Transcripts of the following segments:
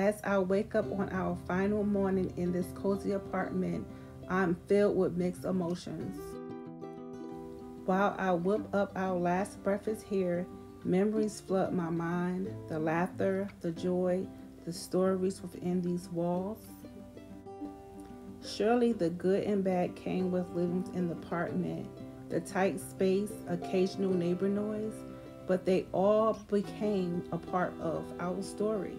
As I wake up on our final morning in this cozy apartment, I'm filled with mixed emotions. While I whip up our last breakfast here, memories flood my mind the laughter, the joy, the stories within these walls. Surely the good and bad came with living in the apartment, the tight space, occasional neighbor noise, but they all became a part of our story.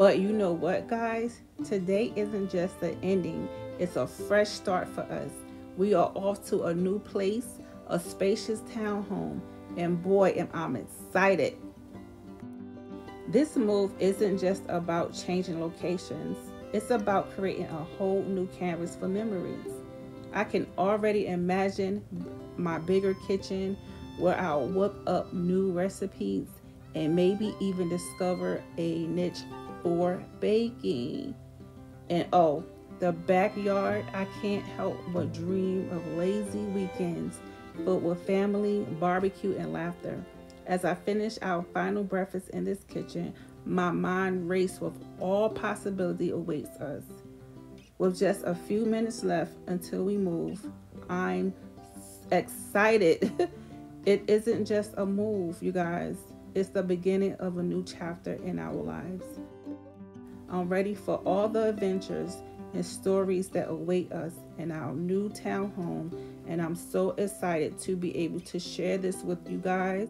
But you know what, guys? Today isn't just the ending, it's a fresh start for us. We are off to a new place, a spacious townhome, and boy, am I excited. This move isn't just about changing locations, it's about creating a whole new canvas for memories. I can already imagine my bigger kitchen where I'll whip up new recipes and maybe even discover a niche for baking. And oh, the backyard, I can't help but dream of lazy weekends filled with family, barbecue, and laughter. As I finish our final breakfast in this kitchen, my mind races with all possibility awaits us. With just a few minutes left until we move, I'm excited. it isn't just a move, you guys. It's the beginning of a new chapter in our lives. I'm ready for all the adventures and stories that await us in our new town home, and I'm so excited to be able to share this with you guys.